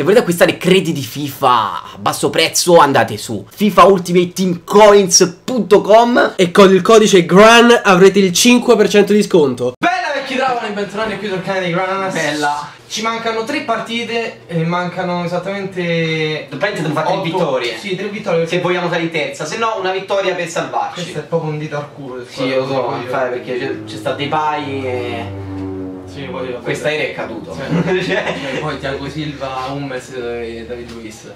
Se volete acquistare crediti FIFA a basso prezzo andate su fifaultimateteamcoins.com E con il codice GRAN avrete il 5% di sconto. Bella vecchi Dravano e bentornati qui sul canale di Granas Bella. Ci mancano tre partite e mancano esattamente Praticamente devo fare tre vittorie. Sì, tre vittorie. Se vogliamo fare in terza, se no una vittoria per salvarci. Questo è proprio un dito al culo Sì, io lo so, infatti, perché c'è, c'è sta dei pai e Sì, poi questa era è caduto. Sì. Cioè, Cioè, poi Thiago Silva, Hummels e David Luiz.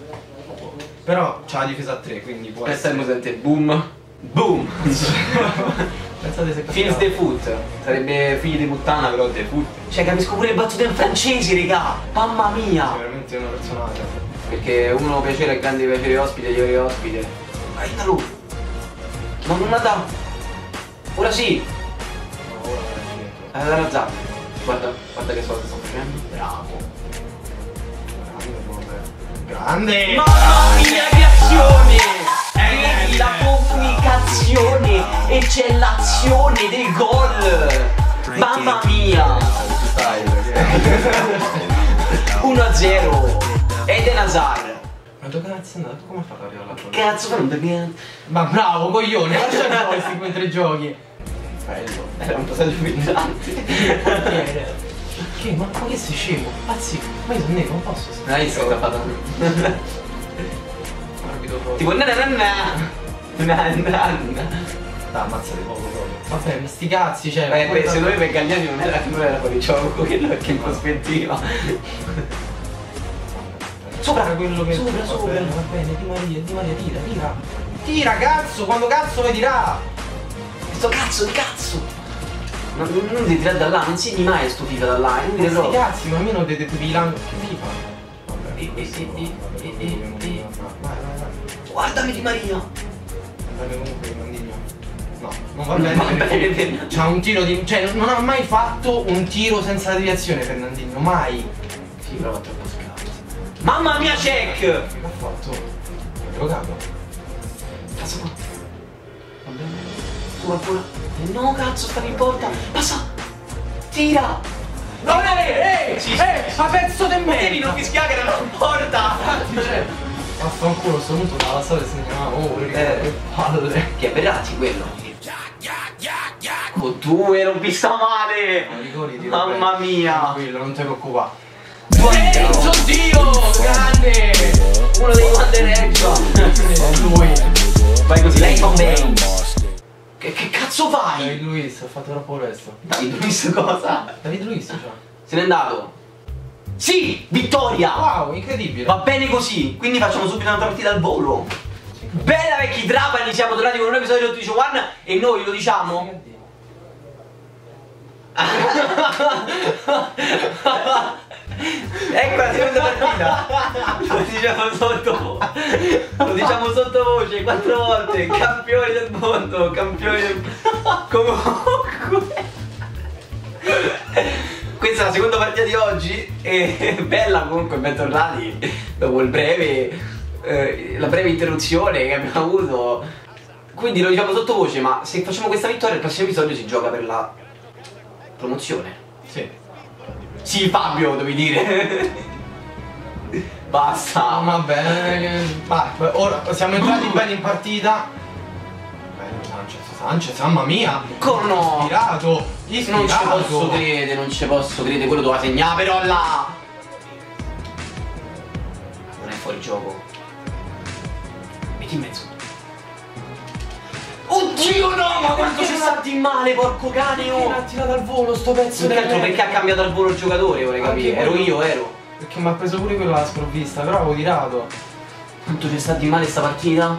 Però c'ha la difesa a tre, quindi può Questa è essere. presente boom. Boom. Pensate se Fins the foot. Sarebbe figli di puttana però the foot. Cioè capisco pure le battute in francese raga. Mamma mia. Veramente una personale. Perché uno piacere è grande piacere ospite Io ero ospite. Guardalo Ma non andava Ora sì. Ma ora è la Guarda, guarda che cosa sto facendo Bravo Grande! Mamma mia che azione Vedi la comunicazione E c'è l'azione del gol Mamma mia 1-0 Eden Hazard Ma dove cazzo è andato? Come ha fatto a arrivare alla palla? Cazzo fa un bel Ma bravo, coglione, lascia il joystick mentre giochi. Bello Era un passaggio Portiere. Che? Ma, ma che sei scemo? Pazzi, ma io sono nero, non posso stare. Dai, sto fatto. Tipo na na na na Na na na Dai, ammazzate poco proprio. Vabbè, ma sti cazzi, cioè. Beh, beh, secondo me per Gagliani non era, non era fuori gioco quello perché in prospettiva Sopra quello che. Sopra, sopra. Va bene, Di Maria, Di Maria, tira, tira. Tira, cazzo, quando cazzo mi dirà? Sto cazzo di cazzo Non, non non devi tirare da là, non segni mai sto FIFA da là, non Ma devi cazzi, ma almeno devi lan- Che FIFA? Vabbè, E- e- e- e- e- e-. Guardami di Maria Andate comunque il mandigno. No, non va Non bene. va perché bene. C'ha un tiro di. Cioè, non ha mai fatto un tiro senza la deviazione Fernandino, mai. Sì, però è troppo scarso Mamma mia check Che ha fatto? Ha giocato. Cazzo Va Ancora Eh, No cazzo stavi in porta Passa Tira No, ehi, ehi, Sì. ehi, a pezzo di Devi non me! fischiare che era in porta Cioè, Vaffanculo, a sto punto dalla storia se ne chiamava oh, Eh. che palle. Che è Verratti quello Con due non pista male Ma rigori, Mamma bene. mia Tranquillo, non ti preoccupare. Enzo Dio, grande! Uno dei One Direction Lui. Vai così, lei fa un Che, che cazzo fai? David Luiz, ha fatto troppo presto. David Luiz cosa? David Luiz, cioè. Se n'è andato Sì, vittoria Wow, incredibile. Va bene così, quindi facciamo subito una partita al volo Bella vecchi trapani, siamo tornati con un episodio di Otticio One E noi lo diciamo? Ecco la seconda partita Lo diciamo sotto Lo diciamo sottovoce quattro volte. Campioni del mondo Campioni del Comunque. Questa è la seconda partita di oggi E bella comunque bentornati Dopo il breve eh, La breve interruzione che abbiamo avuto. Quindi lo diciamo sottovoce Ma se facciamo questa vittoria il prossimo episodio si gioca per la Promozione. Sì. Sì, Fabio, devi dire. Basta. Ah, va bene. Vai, ora siamo entrati bene in partita. Bello Sanchez, Sanchez, mamma mia! Come no? Ispirato! Ispirato! Non ci posso credere, non ci posso credere, quello doveva segnare, però là. Non è fuori gioco. Metti in mezzo. Oddio no, ma quanto ci sta di male, porco cane, oh! l'ha tirato al volo sto pezzo di altro perché ha cambiato al volo il giocatore, vorrei capire. Ero io, ero. Perché mi ha preso pure quello alla sprovvista, però avevo tirato. Quanto ci sta di male sta partita?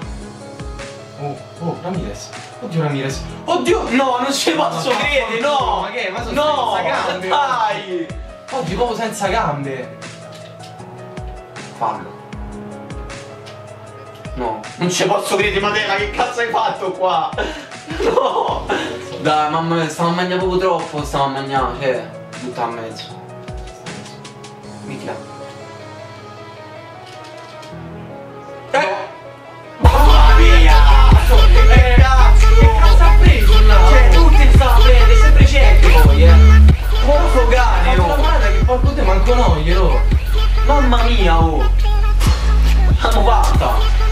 Oh, oh, Ramirez. Oddio Ramirez. Oddio! No, non ci posso credere, no! ma che? Ma sono no, senza gambe, dai! Oggi proprio senza gambe. Fallo. No, non ci posso credere, Matera, che cazzo hai fatto qua? No! Dai, mamma mia, stavo a mangiare poco troppo, stavo a mangiare, cioè, butta a mezzo. Mettila. Eh! Mamma mia! Eh, cazzo! Che cazzo ha preso là? Cioè, tutti stanno a prendere, sempre cerchi poi, eh! Porco cane, Ma oh! guarda che porco te manco noi, glielo. Mamma mia, oh! L'hanno fatta!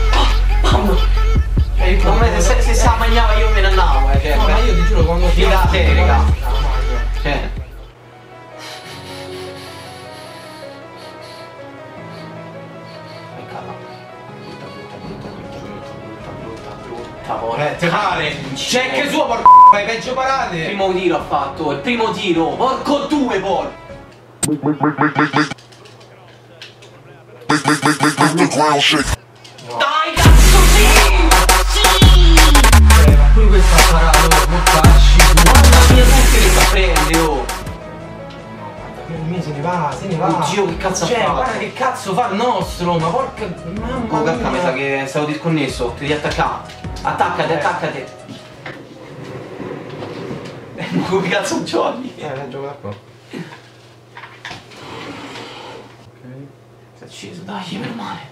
Porca. Eh, te pare. Check suo por fai peggio parate. Primo tiro ha fatto, il primo tiro, porco due por. Make, make, make, make, make, make. Make, make, make, make, make the ground shake. Dai cazzo sì! Ma qui questo ha parato, mortacci. Mamma mia, tutti li sta prendere, oh! Se ne va, se ne va. Oddio, che cazzo cioè, fatto? guarda che cazzo fa il nostro, ma porca. Mamma Oh, mia. cacca, mi sa che stavo disconnesso, ti devi attaccare. Attaccati, Eh. attaccati. Come cazzo Johnny? Eh, gioco da qua. Si è acceso, dai, meno male.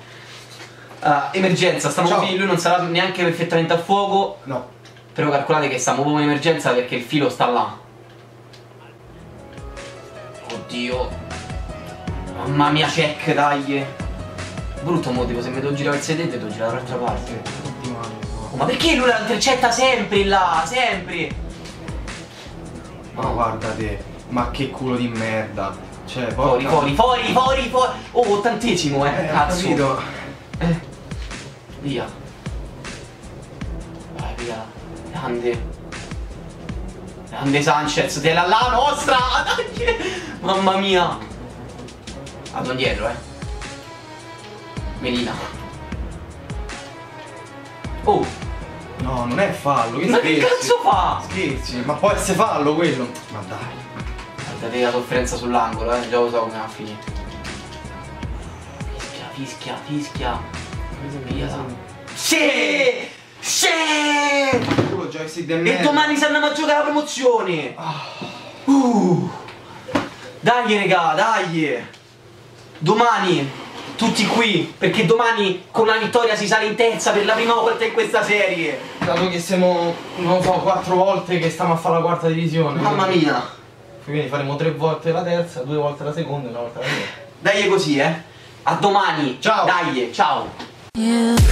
Ah, emergenza, stiamo Ciao. qui, lui non sarà neanche perfettamente a fuoco. No. Però calcolate che stiamo proprio in emergenza perché il filo sta là. Oddio. Mamma mia, check, dai. Brutto motivo, se mi devo girare il sedere devo girare dall'altra parte. Ma perché lui la intercetta sempre là, sempre? Ma guarda te, ma che culo di merda. Cioè, Fuori, porca- fuori, fuori, fuori, fuori. Oh, ottantesimo, eh. Eh, Cazzo. capito. Eh. Via. Vai, via. Grande. Grande Sanchez della la nostra. Mamma mia. Vado indietro, eh. Melina. Oh, No, non è fallo, che ma che scherzi? cazzo fa? Scherzi, ma può essere fallo quello. Ma dai. Guardate la sofferenza sull'angolo, eh. Già lo so come va a finire. Fischia, fischia, fischia. Via. Sì! Sì! Culo joystick del E domani se andiamo a giocare la promozione! Uh. Dai regà, dai! Domani tutti qui, perché domani con una vittoria si sale in terza per la prima volta in questa serie! Dato che siamo, non lo so, quattro volte che stiamo a fare la quarta divisione. Mamma mia! Quindi faremo tre volte la terza, due volte la seconda e una volta la prima. Dai così, eh! A domani! Ciao. Dai, ciao!